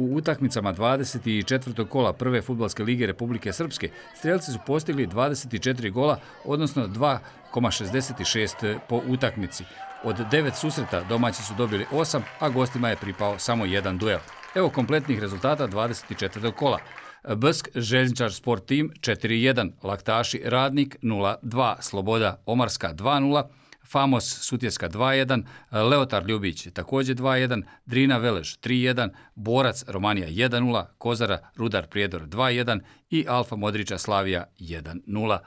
U utakmicama 24. kola Prve futbalske lige Republike Srpske strelci su postigli 24 gola, odnosno 2,66 po utakmici. Od devet susreta domaći su dobili 8, a gostima je pripao samo jedan duel. Evo kompletnih rezultata 24. kola. Bsk, Željničar sport tim 4-1, Laktaši Radnik 0-2, Sloboda Omarska 2-0, Famos Sutjeska 2-1, Leotar Ljubić također 2-1, Drina Velež 3-1, Borac Romanija 1-0, Kozara Rudar Prijedor 2-1 i Alfa Modrića Slavija 1-0.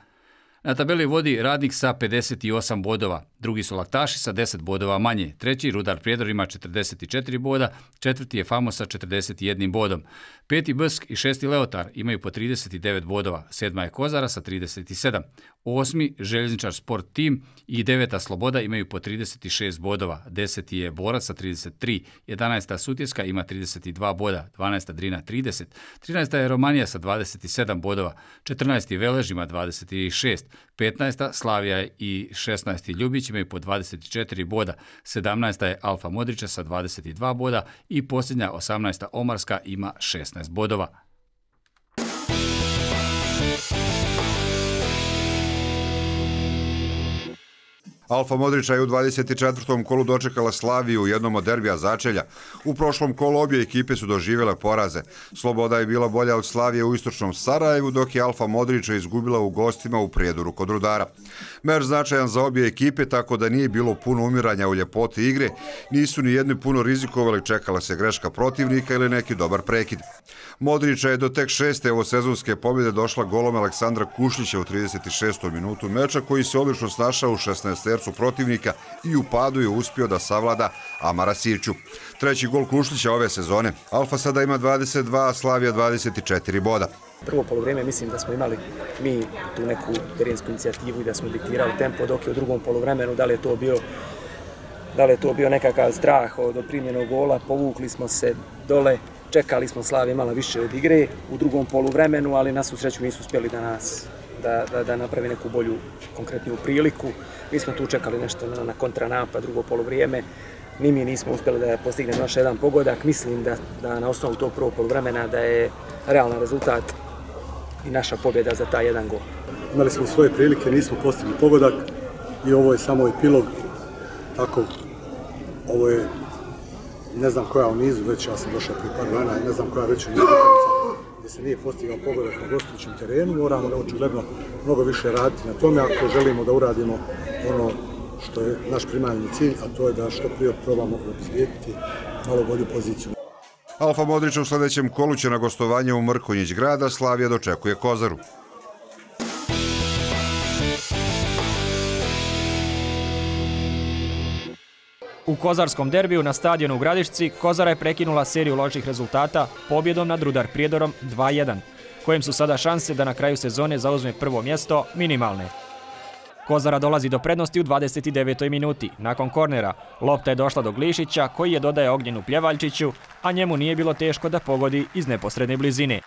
Na tabeli vodi radnik sa 58 bodova. Drugi su laktaši sa 10 bodova manje. Treći Rudar Prijedor ima 44 boda. Četvrti je Famo sa 41 bodom. Peti Bsk i šesti Leotar imaju po 39 bodova. Sedma je Kozara sa 37. Osmi Željezničar Sport Team i deveta Sloboda imaju po 36 bodova. Deseti je Borac sa 33. 11. Sutjeska ima 32 boda. 12. Drina 30. 13. je Romanija sa 27 bodova. 14. Velež ima 26. 15. Slavija i 16. Ljubić imaju po 24 boda. 17. je Alfa Modrića sa 22 boda i posljednja 18. Omarska ima 16 bodova. Alfa Modrića je u 24. kolu dočekala Slaviju u jednom od derbija začelja. U prošlom kolu obje ekipe su doživjele poraze. Sloboda je bila bolja od Slavije u istočnom Sarajevu, dok je Alfa Modrića izgubila u gostima u prijedoru kod Rudara. Mer značajan za obje ekipe, tako da nije bilo puno umiranja u ljepoti igre, nisu ni jedni puno rizikovali, čekala se greška protivnika ili neki dobar prekid. Modrića je do tek šeste ovo sezonske pobjede došla golom Aleksandra Kušlića u 36. minutu meča, koji se odlično snašao u 16 tercu protivnika i u padu je uspio da savlada Amara Sirću. Treći gol Kušlića ove sezone. Alfa sada ima 22, a Slavija 24 boda. Prvo polovreme mislim da smo imali mi tu neku terensku inicijativu i da smo diktirali tempo, dok je u drugom polovremenu, da li je to bio da li je to bio nekakav strah od primjenog gola, povukli smo se dole, čekali smo Slavi mala više od igre u drugom poluvremenu, ali nas u sreću nisu uspjeli da nas da, da, da napravi neku bolju konkretniju priliku. Mi smo tu čekali nešto na, na kontranapad, drugo poluvrijeme. Ni mi nismo uspjeli da postignemo naš jedan pogodak. Mislim da, da na osnovu tog prvog poluvremena da je realan rezultat i naša pobjeda za taj jedan gol. Imali smo svoje prilike, nismo postigli pogodak i ovo je samo epilog. Tako, ovo je ne znam koja u nizu, već ja sam došao prije par dana, ne znam koja već u nizu se nije postigao pogodak na gostujućem terenu, moramo da očigledno mnogo više raditi na tome ako želimo da uradimo ono što je naš primarni cilj, a to je da što prije probamo obizvijetiti malo bolju poziciju. Alfa Modrić u sljedećem kolu će na gostovanje u Mrkonjić grada, Slavija dočekuje Kozaru. U Kozarskom derbiju na stadionu u Gradišci Kozara je prekinula seriju loših rezultata pobjedom nad Rudar Prijedorom 2-1, kojem su sada šanse da na kraju sezone zauzme prvo mjesto minimalne. Kozara dolazi do prednosti u 29. minuti. Nakon kornera, lopta je došla do Glišića, koji je dodaje Ognjenu Pljevaljčiću, a njemu nije bilo teško da pogodi iz neposredne blizine.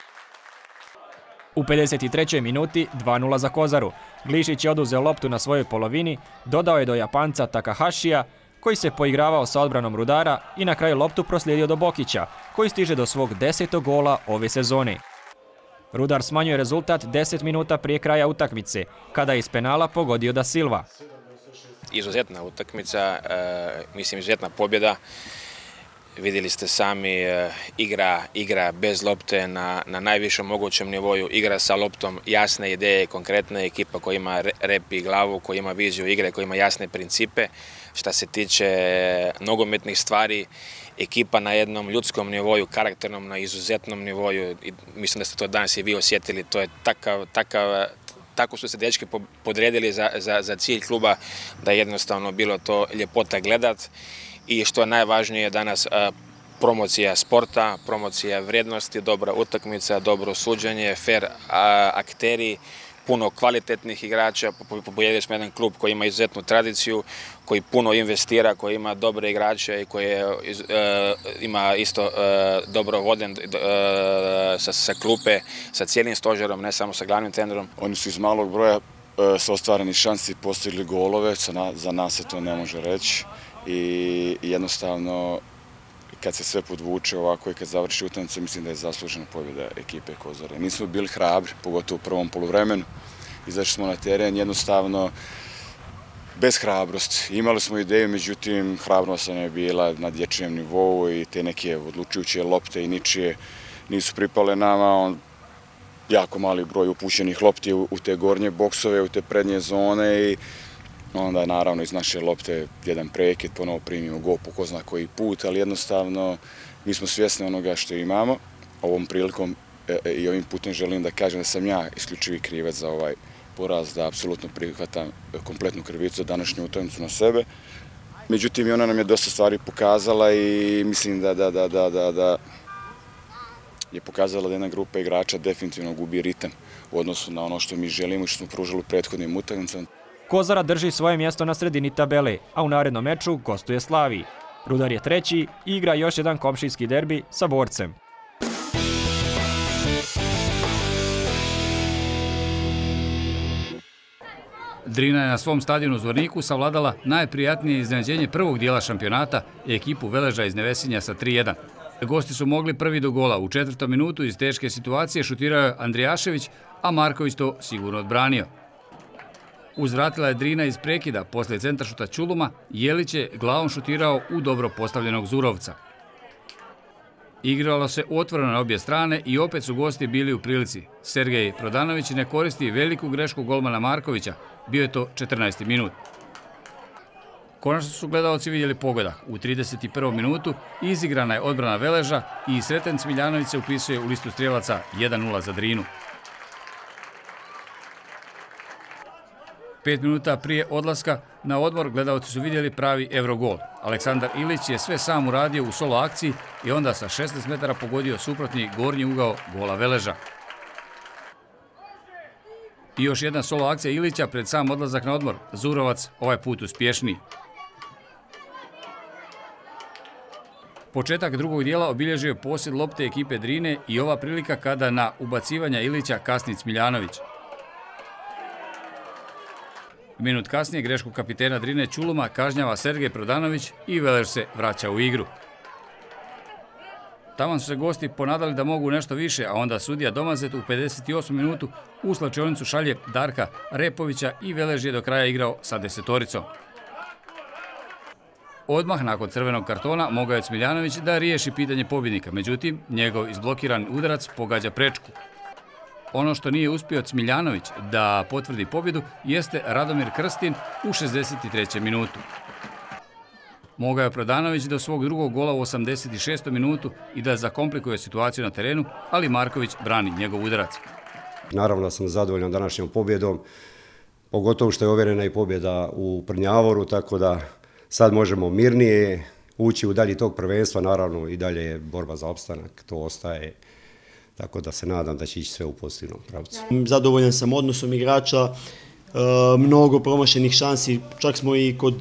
U 53. minuti 2-0 za Kozaru. Glišić je oduzeo loptu na svojoj polovini, dodao je do Japanca Takahashija, koji se poigravao sa odbranom Rudara i na kraju loptu proslijedio do Bokića, koji stiže do svog desetog gola ove sezone. Rudar smanjuje rezultat 10 minuta prije kraja utakmice, kada je iz penala pogodio da Silva. Izuzetna utakmica, e, mislim izuzetna pobjeda. Vidjeli ste sami e, igra, igra bez lopte na, na najvišem mogućem nivoju, igra sa loptom, jasne ideje, konkretna ekipa koja ima rep i glavu, koja ima viziju igre, koja ima jasne principe. Šta se tiče nogometnih stvari, ekipa na jednom ljudskom nivoju, karakternom, na izuzetnom nivoju, i mislim da ste to danas i vi osjetili, to je takav, takav, tako su se dečki podredili za, za, za cilj kluba da jednostavno bilo to ljepota gledat. I što je najvažnije danas promocija sporta, promocija vrednosti, dobra utakmica, dobro suđenje, fair akteri, puno kvalitetnih igrača, pobjedili smo jedan klub koji ima izuzetnu tradiciju, koji puno investira, koji ima dobre igrače i koji e, ima isto e, dobro voden e, sa, sa klupe, sa cijelim stožerom, ne samo sa glavnim trenerom. Oni su iz malog broja sa ostvareni šansi postigli golove, za nas se to ne može reći i jednostavno kad se sve podvuče ovako i kad završi utakmicu, mislim da je zaslužena pobjeda ekipe Kozare. Nismo bili hrabri, pogotovo u prvom poluvremenu. Izašli smo na teren, jednostavno bez hrabrosti. Imali smo ideju, međutim, hrabrost ne je bila na dječjem nivou i te neke odlučujuće lopte i ničije nisu pripale nama. On, jako mali broj upućenih lopti u te gornje boksove, u te prednje zone i onda naravno iz naše lopte jedan prekid, ponovo primimo go po ko zna koji put, ali jednostavno mi smo svjesni onoga što imamo. Ovom prilikom e, e, i ovim putem želim da kažem da sam ja isključivi krivac za ovaj poraz, da apsolutno prihvatam e, kompletnu krivicu za današnju utakmicu na sebe. Međutim, i ona nam je dosta stvari pokazala i mislim da, da, da, da, da, da je pokazala da jedna grupa igrača definitivno gubi ritam u odnosu na ono što mi želimo i što smo pružili u prethodnim utakmicama. Kozara drži svoje mjesto na sredini tabele, a u narednom meču gostuje Slavi. Rudar je treći i igra još jedan komšijski derbi sa borcem. Drina je na svom stadionu Zvorniku savladala najprijatnije iznenađenje prvog dijela šampionata i ekipu Veleža iz Nevesinja sa 3-1. Gosti su mogli prvi do gola. U četvrtom minutu iz teške situacije šutirao je Andrijašević, a Marković to sigurno odbranio. Uzvratila je Drina iz prekida. Posle centra šuta Čuluma, Jelić je glavom šutirao u dobro postavljenog Zurovca. Igralo se otvoreno na obje strane i opet su gosti bili u prilici. Sergej Prodanović ne koristi veliku grešku golmana Markovića. Bio je to 14. minut. Konačno su gledalci vidjeli pogodak. U 31. minutu izigrana je odbrana Veleža i Sreten Smiljanović se upisuje u listu strjelaca 1-0 za Drinu. Pet minuta prije odlaska na odmor gledalci su vidjeli pravi Eurogol. Aleksandar Ilić je sve sam uradio u solo akciji i onda sa 16 metara pogodio suprotni gornji ugao gola Veleža. I još jedna solo akcija Ilića pred sam odlazak na odmor. Zurovac ovaj put uspješniji. Početak drugog dijela obilježio je posjed lopte ekipe Drine i ova prilika kada na ubacivanja Ilića kasni Cmiljanović. Minut kasnije grešku kapitena Drine Čuluma kažnjava Sergej Prodanović i Velež se vraća u igru. Taman su se gosti ponadali da mogu nešto više, a onda sudija Domazet u 58 minutu u slačionicu šalje Darka Repovića i Velež je do kraja igrao sa desetoricom. Odmah nakon crvenog kartona mogao je Cmiljanović da riješi pitanje pobjednika, međutim, njegov izblokiran udarac pogađa prečku. Ono što nije uspio Cmiljanović da potvrdi pobjedu jeste Radomir Krstin u 63. minutu. Mogao je Prodanović do svog drugog gola u 86. minutu i da zakomplikuje situaciju na terenu, ali Marković brani njegov udarac. Naravno da sam zadovoljan današnjom pobjedom, pogotovo što je overena i pobjeda u Prnjavoru, tako da sad možemo mirnije ući u dalji tog prvenstva, naravno i dalje je borba za opstanak, to ostaje, tako da se nadam da će ići sve u pozitivnom pravcu. Zadovoljan sam odnosom igrača, e, mnogo promašenih šansi, čak smo i kod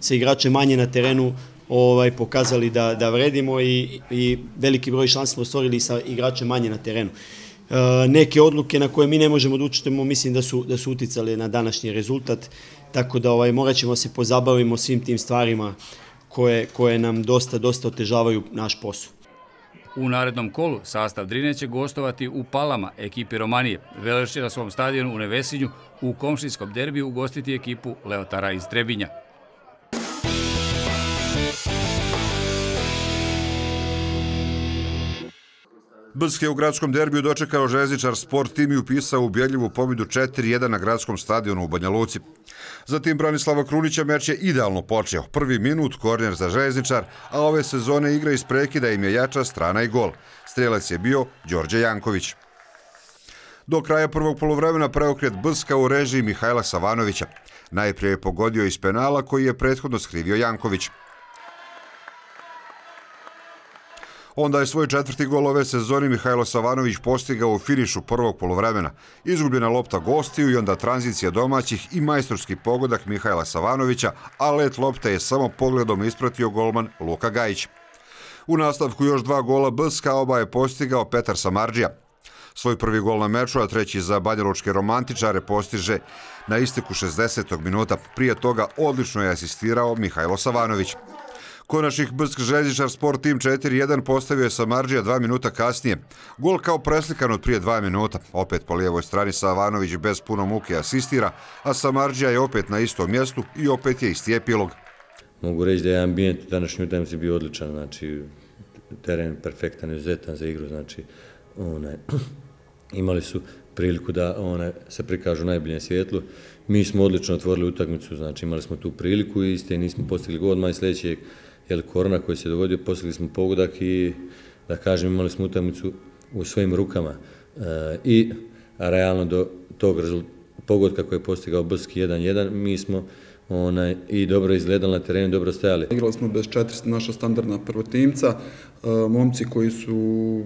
se igrače manje na terenu ovaj pokazali da, da vredimo i, i veliki broj šansi smo stvorili sa igrače manje na terenu. E, neke odluke na koje mi ne možemo da učitemo, mislim da su, da su uticale na današnji rezultat, tako da ovaj, morat ćemo se pozabavimo svim tim stvarima koje, koje nam dosta, dosta otežavaju naš posao. U narednom kolu sastav Drine će gostovati u Palama ekipi Romanije. Veleš će na svom stadionu u Nevesinju u komšinskom derbiju ugostiti ekipu Leotara iz Trebinja. Brske u gradskom derbiju dočekao žezničar sport tim i upisao ubjedljivu pobjedu 4-1 na gradskom stadionu u Banja Luci. Zatim Branislava Krunića meč je idealno počeo. Prvi minut, korner za žezničar, a ove sezone igra iz prekida im je jača strana i gol. Strelac je bio Đorđe Janković. Do kraja prvog polovremena preokret Brska u režiji Mihajla Savanovića. Najprije je pogodio iz penala koji je prethodno skrivio Janković. Onda je svoj četvrti gol ove sezoni Mihajlo Savanović postigao u finišu prvog polovremena. Izgubljena lopta gostiju i onda tranzicija domaćih i majstorski pogodak Mihajla Savanovića, a let lopte je samo pogledom ispratio golman Luka Gajić. U nastavku još dva gola Bska oba je postigao Petar Samarđija. Svoj prvi gol na meču, a treći za banjeločke romantičare, postiže na isteku 60. minuta. Prije toga odlično je asistirao Mihajlo Savanović. Konačnih Brsk željezičar Sport Team 4-1 postavio je Samarđija dva minuta kasnije. Gol kao preslikan od prije dva minuta. Opet po lijevoj strani Savanović bez puno muke asistira, a Samarđija je opet na istom mjestu i opet je isti epilog. Mogu reći da je ambijent današnji utajemci bio odličan, znači teren perfektan, izuzetan za igru, znači onaj, imali su priliku da one se prikažu u najboljem svjetlu. Mi smo odlično otvorili utakmicu, znači imali smo tu priliku i iste nismo postigli god maj sljedećeg jel, korona koji se dogodio, postigli smo pogodak i da kažem imali smo utakmicu u svojim rukama. E, I realno do tog pogodka koji je postigao Brski 1-1, mi smo onaj, i dobro izgledali na terenu, dobro stajali. Igrali smo bez četiri naša standardna prvotimca, e, momci koji su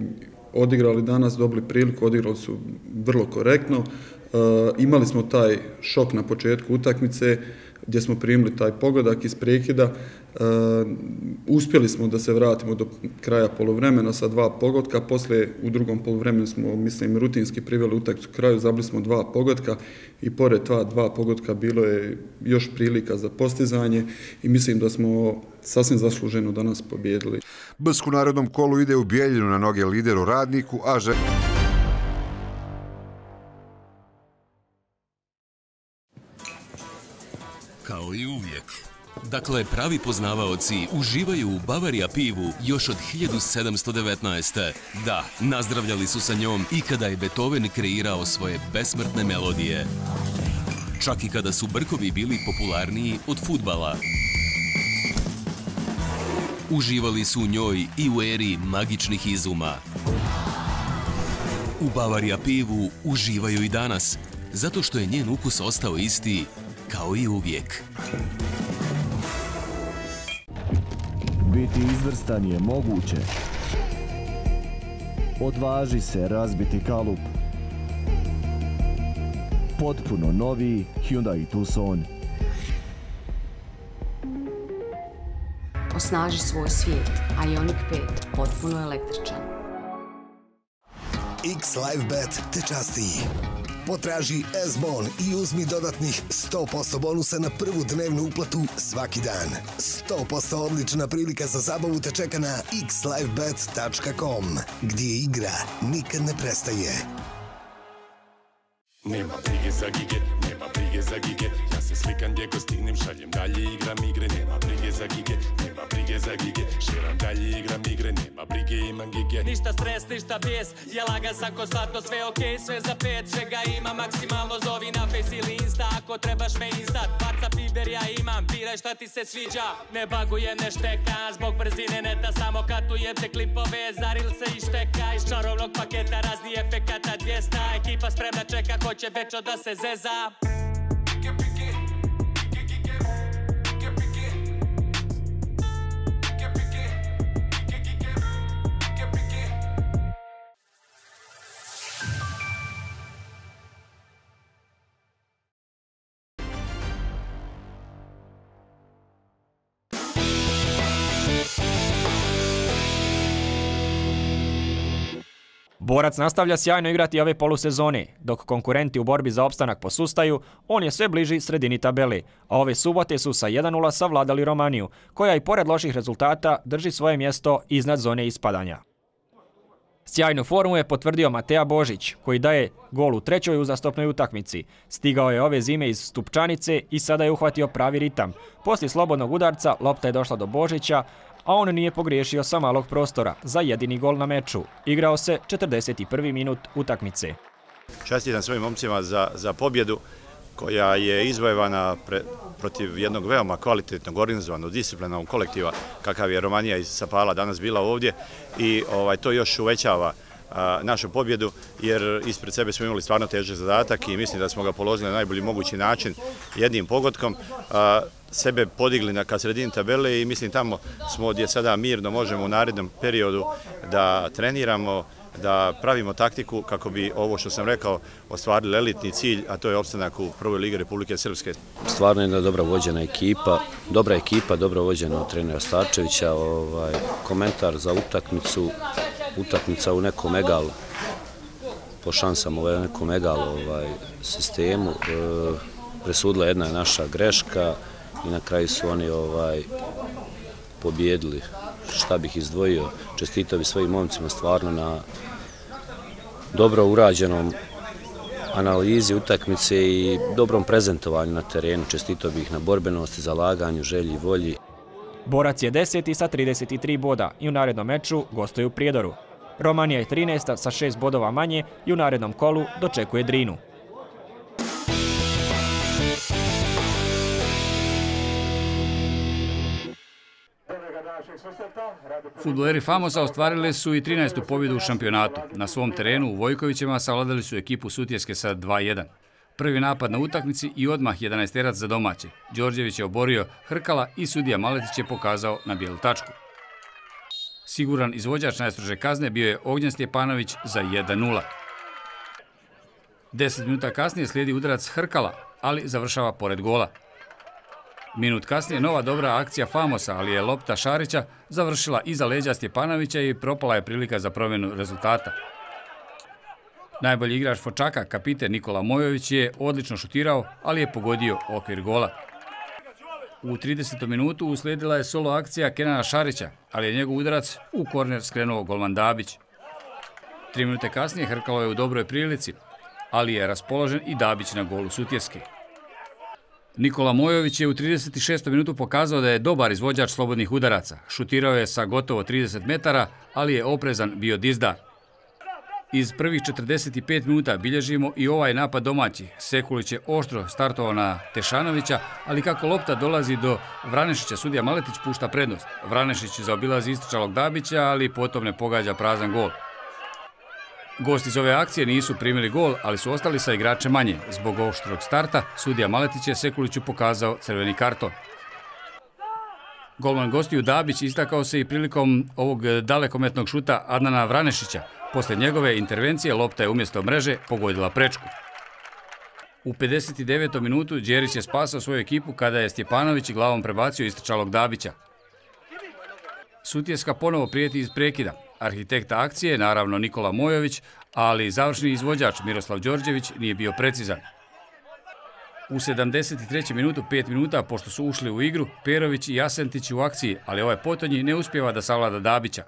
odigrali danas, dobili priliku, odigrali su vrlo korektno. E, imali smo taj šok na početku utakmice, gdje smo primili taj pogodak iz prekida. E, uspjeli smo da se vratimo do kraja polovremena sa dva pogodka, posle u drugom polovremenu smo, mislim, rutinski priveli utakmicu kraju, zabili smo dva pogodka i pored tva dva pogodka bilo je još prilika za postizanje i mislim da smo sasvim zasluženo danas pobjedili. Bsk u narodnom kolu ide u Bijeljinu na noge lideru radniku, a že... Kao i uvijek. Dakle, pravi poznavaoci uživaju u Bavarija pivu još od 1719. Da, nazdravljali su sa njom i kada je Beethoven kreirao svoje besmrtne melodije. Čak i kada su brkovi bili popularniji od futbala. Uživali su u njoj i u eri magičnih izuma. U Bavarija pivu uživaju i danas, zato što je njen ukus ostao isti kao i uvijek. Biti izvrstan je moguće. Odvaži se razbiti kalup. Potpuno novi Hyundai Tucson. Osnaži svoj svijet. Ioniq 5. Potpuno električan. X-Live Bet te časti. Potraži S-Bon i uzmi dodatnih 100% bonusa na prvu dnevnu uplatu svaki dan. 100% odlična prilika za zabavu te čeka na xlivebet.com, gdje igra nikad ne prestaje. Nema brige za gige, nema brige za gige slikam gdje ko stignem, šaljem dalje igram igre Nema brige za gige, nema brige za gige. Širam dalje igram igre, nema brige imam gige. Ništa stres, ništa bijes, je lagan sam ko Sve okej, okay, sve za pet, svega ima maksimalno Zovi na face ili insta, ako trebaš me instat. Paca piber ja imam, biraj šta ti se sviđa. Ne bagujem, ne štekam, zbog brzine neta Samo katujem te klipove, zaril se i šteka Iz čarovnog paketa razni efekata 200 Ekipa spremna čeka, hoće večo da se zeza. Borac nastavlja sjajno igrati ove polusezone, dok konkurenti u borbi za opstanak posustaju, on je sve bliži sredini tabeli, a ove subote su sa 1-0 savladali Romaniju, koja i pored loših rezultata drži svoje mjesto iznad zone ispadanja. Sjajnu formu je potvrdio Mateja Božić, koji daje gol u trećoj uzastopnoj utakmici. Stigao je ove zime iz Stupčanice i sada je uhvatio pravi ritam. Poslije slobodnog udarca lopta je došla do Božića, a on nije pogriješio sa malog prostora za jedini gol na meču. Igrao se 41. minut utakmice. Čestitam svojim momcima za, za pobjedu koja je izvojevana pre, protiv jednog veoma kvalitetnog, organizovanog, disciplinarnog kolektiva kakav je Romanija iz Sapala danas bila ovdje i ovaj to još uvećava našu pobjedu, jer ispred sebe smo imali stvarno težak zadatak i mislim da smo ga položili na najbolji mogući način jednim pogodkom. Sebe podigli na sredini tabele i mislim tamo smo gdje sada mirno možemo u narednom periodu da treniramo, da pravimo taktiku kako bi ovo što sam rekao ostvarili elitni cilj, a to je opstanak u prvoj ligi Republike Srpske. Stvarno je jedna dobra vođena ekipa, dobra ekipa, dobro vođena od trenera Starčevića. Ovaj, komentar za utakmicu, utakmica u nekom egalu, po šansama u nekom egalu ovaj, sistemu. E, presudila jedna je naša greška i na kraju su oni ovaj, pobjedili. Šta bih izdvojio? Čestitao bi svojim momcima stvarno na dobro urađenom analizi utakmice i dobrom prezentovanju na terenu. Čestitao bih na borbenosti, zalaganju, želji i volji. Borac je deseti sa 33 boda i u narednom meču gostuje u Prijedoru. Romanija je 13. sa 6 bodova manje i u narednom kolu dočekuje Drinu. Futboleri Famosa ostvarili su i 13. pobjedu u šampionatu. Na svom terenu u Vojkovićima savladali su ekipu Sutjeske sa 2-1. Prvi napad na utakmici i odmah 11 terac za domaće. Đorđević je oborio Hrkala i sudija Maletić je pokazao na bijelu tačku. Siguran izvođač najstrože kazne bio je Ognjan Stjepanović za 1-0. Deset minuta kasnije slijedi udarac Hrkala, ali završava pored gola. Minut kasnije nova dobra akcija Famosa, ali je lopta Šarića završila iza leđa Stjepanovića i propala je prilika za promjenu rezultata. Najbolji igrač Fočaka, kapite Nikola Mojović, je odlično šutirao, ali je pogodio okvir gola. U 30. minutu uslijedila je solo akcija Kenana Šarića, ali je njegov udarac u korner skrenuo golman Dabić. Tri minute kasnije Hrkalo je u dobroj prilici, ali je raspoložen i Dabić na golu Sutjeske. Nikola Mojović je u 36. minutu pokazao da je dobar izvođač slobodnih udaraca. Šutirao je sa gotovo 30 metara, ali je oprezan bio dizdar. Iz prvih 45 minuta bilježimo i ovaj napad domaći. Sekulić je oštro startovao na Tešanovića, ali kako lopta dolazi do Vranešića, sudija Maletić pušta prednost. Vranešić zaobilazi istočalog Dabića, ali potom ne pogađa prazan gol. Gosti iz ove akcije nisu primili gol, ali su ostali sa igrače manje. Zbog oštrog starta, sudija Maletić je Sekuliću pokazao crveni karton. Golman gostiju Dabić istakao se i prilikom ovog dalekometnog šuta Adnana Vranešića. Posle njegove intervencije lopta je umjesto mreže pogodila prečku. U 59. minutu Đerić je spasao svoju ekipu kada je Stjepanović glavom prebacio istračalog Dabića. Sutjeska ponovo prijeti iz prekida. Arhitekta akcije je naravno Nikola Mojović, ali završni izvođač Miroslav Đorđević nije bio precizan. U 73. minutu, 5 minuta, pošto su ušli u igru, Perović i Jasentić u akciji, ali ovaj potonji ne uspjeva da savlada Dabića.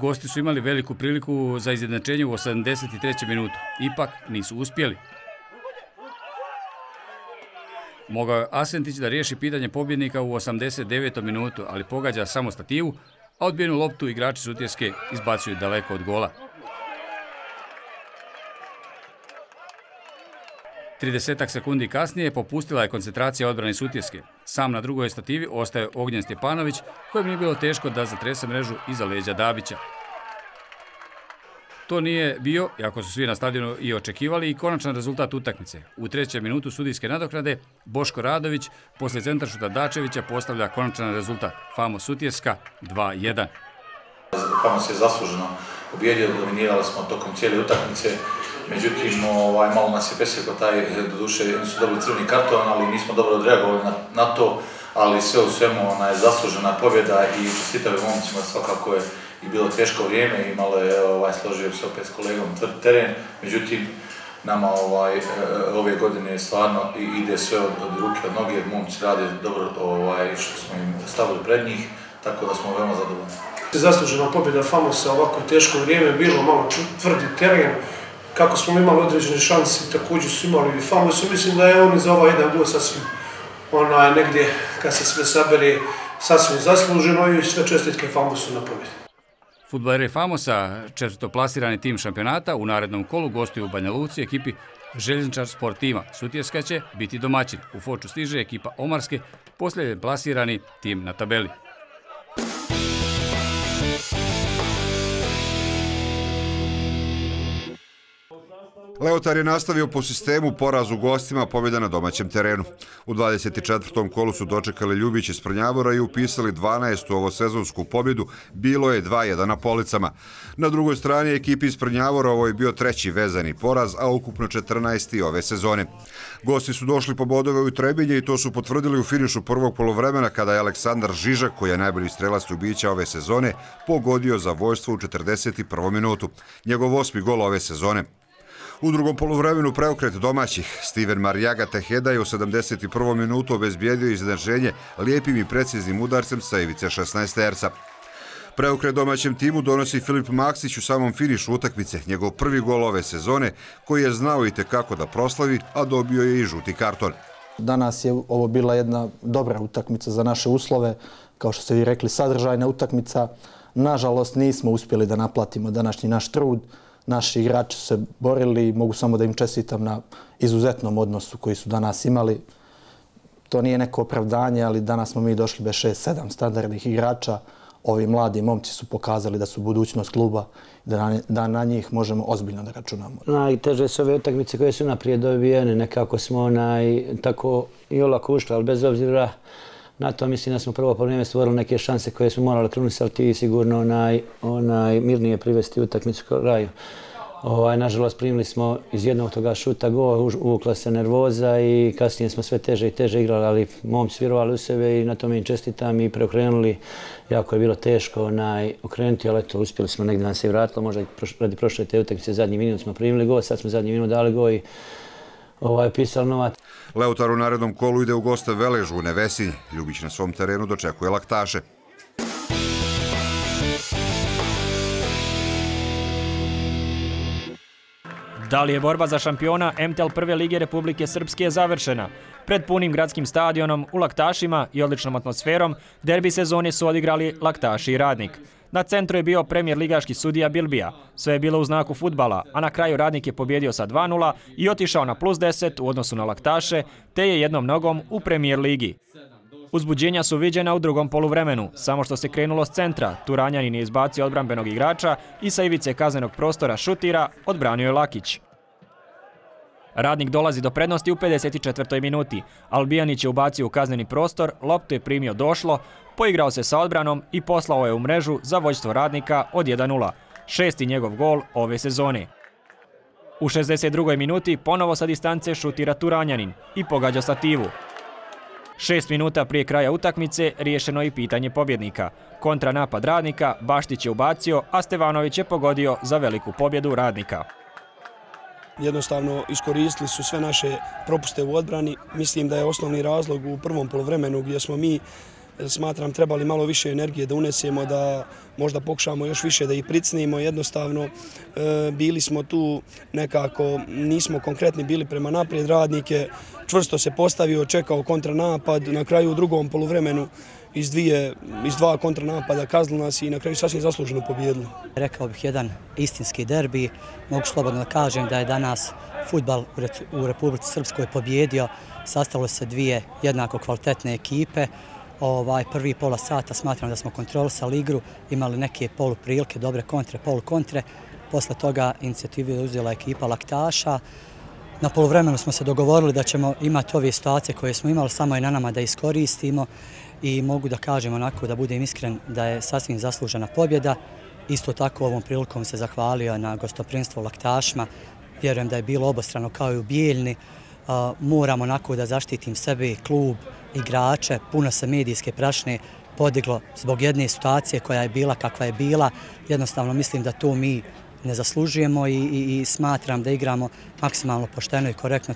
Gosti su imali veliku priliku za izjednačenje u 83. minutu. Ipak nisu uspjeli. Mogao je Asentić da riješi pitanje pobjednika u 89. minutu, ali pogađa samo stativu, a odbijenu loptu igrači Sutjeske izbacuju daleko od gola. 30 sekundi kasnije popustila je koncentracija odbrane Sutjeske. Sam na drugoj stativi ostaje Ognjen Stjepanović, kojem nije bilo teško da zatrese mrežu iza leđa Dabića. To nije bio, jako su svi na stadionu i očekivali, i konačan rezultat utakmice. U trećem minutu sudijske nadoknade, Boško Radović, posle centaršuta Dačevića, postavlja konačan rezultat. Famo Sutjeska 2-1. Famo se je zasluženo objedio, dominirali smo tokom cijele utakmice. Međutim, ovaj, malo nas je pesekao taj, do duše, su dobili crveni karton, ali nismo dobro odreagovali na, na to, ali sve u svemu ona je zaslužena pobjeda i čestitave momcima svakako je i bilo teško vrijeme i malo je ovaj, složio se opet s kolegom tvrd teren, međutim, nama ovaj, e, e, ove godine stvarno ide sve od, od ruke, od noge, momci rade dobro ovaj, što smo im stavili pred njih, tako da smo veoma zadovoljni. Zaslužena pobjeda Famosa ovako teško vrijeme, bilo malo tvrdi teren, kako smo imali određene šanse, također su imali i Famosu, mislim da je oni za ovaj jedan gol sasvim ona negdje, kad se sve sabere, sasvim zasluženo i sve čestitke Famosu na pobjedi. Futbaleri Famosa, četvrtoplasirani tim šampionata, u narednom kolu gostuju u Banja Luci ekipi Željezničar sport tima. Sutjeska će biti domaćin. U Foču stiže ekipa Omarske, posljednje plasirani tim na tabeli. Leotar je nastavio po sistemu poraz u gostima pobjeda na domaćem terenu. U 24. kolu su dočekali Ljubić iz Prnjavora i upisali 12. ovosezonsku pobjedu, bilo je 2-1 na policama. Na drugoj strani ekipi iz Prnjavora ovo je bio treći vezani poraz, a ukupno 14. ove sezone. Gosti su došli po bodove u Trebinje i to su potvrdili u finišu prvog polovremena kada je Aleksandar Žižak, koji je najbolji strelac ljubića ove sezone, pogodio za vojstvo u 41. minutu. Njegov osmi gol ove sezone. U drugom polovremenu preokret domaćih, Steven Marijaga Teheda je u 71. minutu obezbijedio iznenaženje lijepim i preciznim udarcem sa ivice 16 terca. Preokret domaćem timu donosi Filip Maksić u samom finišu utakmice, njegov prvi gol ove sezone, koji je znao i tekako da proslavi, a dobio je i žuti karton. Danas je ovo bila jedna dobra utakmica za naše uslove, kao što ste vi rekli, sadržajna utakmica. Nažalost, nismo uspjeli da naplatimo današnji naš trud. Naši igrači su se borili i mogu samo da im čestitam na izuzetnom odnosu koji su danas imali. To nije neko opravdanje, ali danas smo mi došli bez 6-7 standardnih igrača ovi mladi momci su pokazali da su budućnost kluba i da na, da na njih možemo ozbiljno da računamo. Najteže su ove utakmice koje su naprijed dobijene, nekako smo onaj, tako i olako ušli, ali bez obzira na to mislim da smo prvo po vrijeme stvorili neke šanse koje smo morali krenuti, ali ti sigurno onaj, onaj mirnije privesti utakmicu kraju. Ovaj, nažalost, primili smo iz jednog toga šuta go, uvukla se nervoza i kasnije smo sve teže i teže igrali, ali momci vjerovali u sebe i na tome im čestitam i preokrenuli. Jako je bilo teško onaj, okrenuti, ali eto, uspjeli smo negdje nam se vratilo, možda radi prošle te utakmice zadnji minut smo primili go, sad smo zadnji minut dali go i ovaj, pisali novac. Leutar u narednom kolu ide u goste Veležu u Nevesinj. Ljubić na svom terenu dočekuje laktaše. Da li je borba za šampiona MTL Prve lige Republike Srpske završena? Pred punim gradskim stadionom, u Laktašima i odličnom atmosferom, derbi sezone su odigrali Laktaši i Radnik. Na centru je bio premijer ligaški sudija Bilbija. Sve je bilo u znaku futbala, a na kraju Radnik je pobjedio sa 2-0 i otišao na plus 10 u odnosu na Laktaše, te je jednom nogom u premijer ligi. Uzbuđenja su viđena u drugom poluvremenu, samo što se krenulo s centra. Turanjanin je izbacio odbranbenog igrača i sa ivice kaznenog prostora šutira odbranio je Lakić. Radnik dolazi do prednosti u 54. minuti. Albijanić je ubacio u kazneni prostor, loptu je primio došlo, poigrao se sa odbranom i poslao je u mrežu za vođstvo radnika od 1-0. Šesti njegov gol ove sezone. U 62. minuti ponovo sa distance šutira Turanjanin i pogađa stativu. Šest minuta prije kraja utakmice riješeno je pitanje pobjednika. Kontra napad radnika, Baštić je ubacio, a Stevanović je pogodio za veliku pobjedu radnika. Jednostavno iskoristili su sve naše propuste u odbrani. Mislim da je osnovni razlog u prvom polovremenu gdje smo mi smatram trebali malo više energije da unesemo, da možda pokušamo još više da ih pricnimo. Jednostavno e, bili smo tu nekako, nismo konkretni bili prema naprijed. Radnike, čvrsto se postavio, čekao kontranapad, na kraju u drugom polovremenu iz, dvije, iz dva kontranapada kaznili nas i na kraju sasvim zasluženo pobjedili. Rekao bih jedan istinski derbi, mogu slobodno da kažem da je danas futbal u Republici Srpskoj pobjedio, sastalo se dvije jednako kvalitetne ekipe, ovaj prvi pola sata smatram da smo kontrolisali igru, imali neke poluprilike, dobre kontre, polu kontre. Posle toga inicijativu je uzela ekipa Laktaša. Na polovremenu smo se dogovorili da ćemo imati ove situacije koje smo imali, samo je na nama da iskoristimo i mogu da kažem onako da budem iskren da je sasvim zaslužena pobjeda. Isto tako ovom prilikom se zahvalio na gostoprinstvo Laktašma. Vjerujem da je bilo obostrano kao i u Bijeljni. Moram onako da zaštitim sebe, klub, igrače, puno se medijske prašne podiglo zbog jedne situacije koja je bila kakva je bila. Jednostavno mislim da to mi ne zaslužujemo i, i, i smatram da igramo maksimalno pošteno i korektno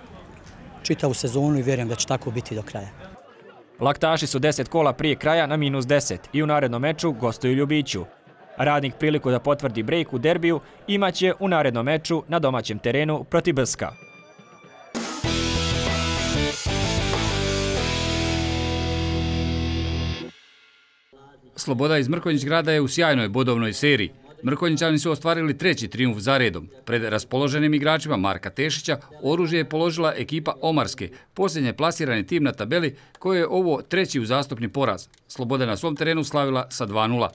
čitavu sezonu i vjerujem da će tako biti do kraja. Laktaši su 10 kola prije kraja na minus 10 i u narednom meču gostuju Ljubiću. Radnik priliku da potvrdi brejk u derbiju imaće u narednom meču na domaćem terenu proti Brska. Sloboda iz Mrkonjić grada je u sjajnoj bodovnoj seriji. Mrkonjićani su ostvarili treći triumf za redom. Pred raspoloženim igračima Marka Tešića oružje je položila ekipa Omarske, posljednje plasirani tim na tabeli koje je ovo treći u zastupni poraz. Sloboda na svom terenu slavila sa 2-0.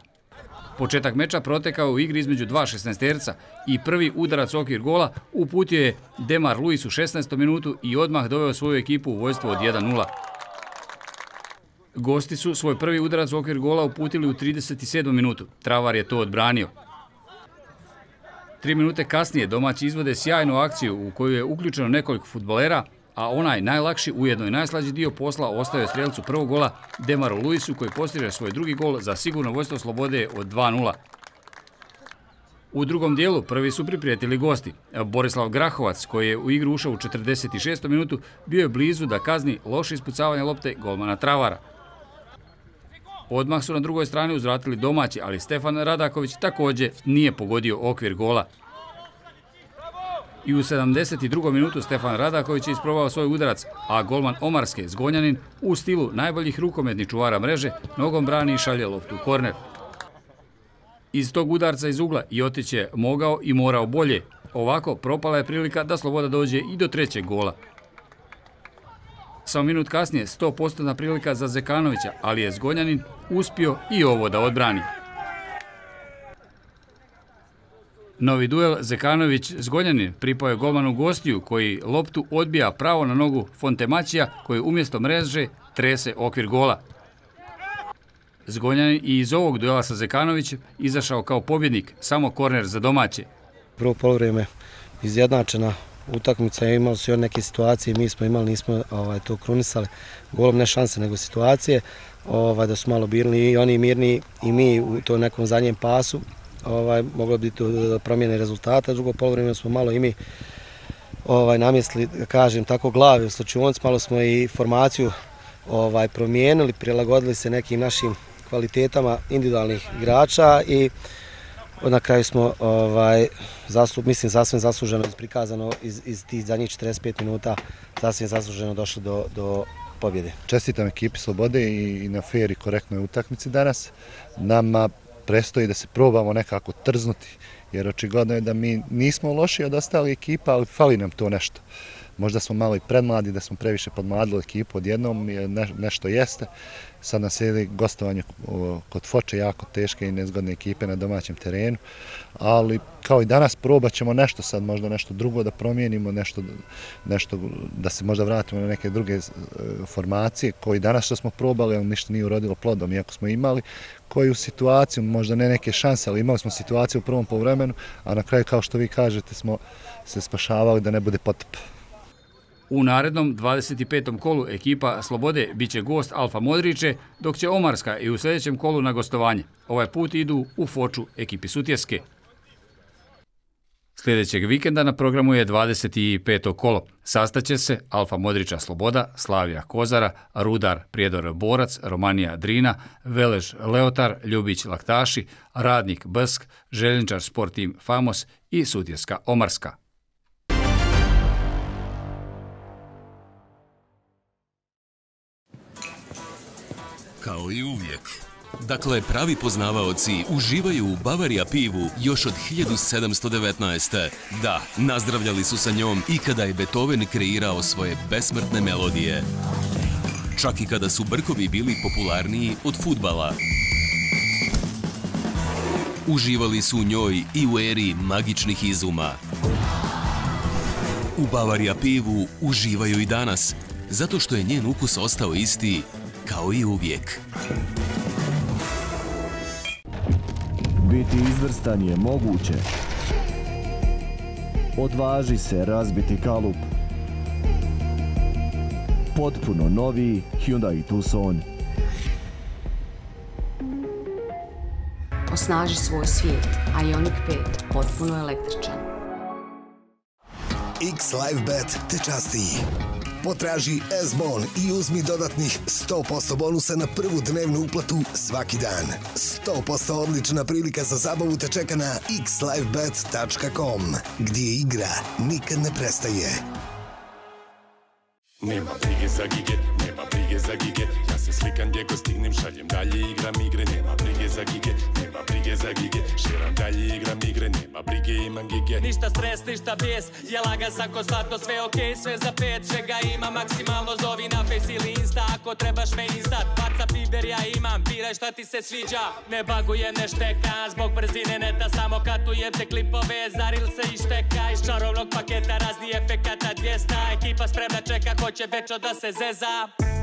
Početak meča protekao u igri između dva šestnesterca i prvi udarac okvir gola uputio je Demar Luis u 16. minutu i odmah doveo svoju ekipu u vojstvo od 1-0. Gosti su svoj prvi udarac u okvir gola uputili u 37. minutu. Travar je to odbranio. Tri minute kasnije domaći izvode sjajnu akciju u koju je uključeno nekoliko futbolera, a onaj najlakši, ujedno i najslađi dio posla ostaje strelcu prvog gola Demaru Luisu koji postiže svoj drugi gol za sigurno vojstvo slobode od 2-0. U drugom dijelu prvi su priprijetili gosti. Borislav Grahovac, koji je u igru ušao u 46. minutu, bio je blizu da kazni loše ispucavanje lopte golmana Travara. Odmah su na drugoj strani uzvratili domaći, ali Stefan Radaković također nije pogodio okvir gola. I u 72. minutu Stefan Radaković je isprobao svoj udarac, a golman Omarske, zgonjanin, u stilu najboljih rukometnih čuvara mreže, nogom brani i šalje loptu u korner. Iz tog udarca iz ugla i je mogao i morao bolje. Ovako propala je prilika da Sloboda dođe i do trećeg gola. Samo minut kasnije 100% prilika za Zekanovića, ali je Zgonjanin uspio i ovo da odbrani. Novi duel Zekanović-Zgonjanin pripao je golmanu gostiju koji loptu odbija pravo na nogu Fontemaćija koji umjesto mreže trese okvir gola. Zgonjanin i iz ovog duela sa Zekanovićem izašao kao pobjednik, samo korner za domaće. Prvo polovreme izjednačena utakmica, imali su i neke situacije, mi smo imali, nismo ovaj, to krunisali, golom ne šanse nego situacije, ovaj, da su malo birni i oni mirni i mi u to nekom zadnjem pasu, ovaj, moglo bi to promjene rezultata, drugo polovreme smo malo i mi ovaj, namjestili, kažem, tako glavi u slučionci, malo smo i formaciju ovaj, promijenili, prilagodili se nekim našim kvalitetama individualnih igrača i na kraju smo ovaj zaslu, mislim sasvim zasluženo prikazano iz iz tih zadnjih 45 minuta sasvim zasluženo došlo do do pobjede. Čestitam ekipi Slobode i na fair i korektnoj utakmici danas. Nama prestoji da se probamo nekako trznuti jer očigledno je da mi nismo loši od ostalih ekipa, ali fali nam to nešto. Možda smo malo i predmladi, da smo previše podmladili ekipu odjednom, ne, nešto jeste. Sad nas je gostovanje kod Foče jako teške i nezgodne ekipe na domaćem terenu, ali kao i danas probat ćemo nešto sad, možda nešto drugo da promijenimo, nešto, nešto da se možda vratimo na neke druge e, formacije, koji danas što smo probali, ali ništa nije urodilo plodom, iako smo imali, koju situaciju, možda ne neke šanse, ali imali smo situaciju u prvom povremenu, a na kraju, kao što vi kažete, smo se spašavali da ne bude potop. U narednom 25. kolu ekipa Slobode biće gost Alfa Modriće, dok će Omarska i u sljedećem kolu na gostovanje. Ovaj put idu u Foču ekipi Sutjeske. Sljedećeg vikenda na programu je 25. kolo. Sastaće se Alfa Modrića Sloboda, Slavija Kozara, Rudar Prijedor Borac, Romanija Drina, Velež Leotar, Ljubić Laktaši, Radnik Bsk, Željničar Sport Team Famos i Sutjeska Omarska. Kao i uvijek. Dakle, pravi poznavaoci uživaju u Bavarija pivu još od 1719. Da, nazdravljali su sa njom i kada je Beethoven kreirao svoje besmrtne melodije. Čak i kada su brkovi bili popularniji od futbala. Uživali su u njoj i u eri magičnih izuma. U Bavarija pivu uživaju i danas, zato što je njen ukus ostao isti kao i uvijek. Biti izvrstan je moguće. Odvaži se razbiti kalup. Potpuno novi Hyundai Tucson. Osnaži svoj svijet. Ioniq 5. Potpuno električan. X-Live Bet te časti. Potraži S-Bon i uzmi dodatnih 100% bonusa na prvu dnevnu uplatu svaki dan. 100% odlična prilika za zabavu te čeka na xlivebet.com, gdje igra nikad ne prestaje. Nema brige za gige, nema brige za gige se slikam gdje ko stignem, šaljem dalje igram igre Nema brige za gige, nema brige za gige. Širam dalje igram igre, nema brige imam gige. Ništa stres, ništa bijes, Ja lagan sam ko Sve okej, okay, sve za pet, svega ima maksimalno Zovi na face ili insta, ako trebaš me instat. Whatsapp, Viber ja imam, biraj šta ti se sviđa. Ne bagujem, ne šteka, zbog brzine neta Samo katujem te klipove, zaril se i šteka. Iz čarovnog paketa razni efekata 200, ekipa spremna čeka, hoće večo da se zeza.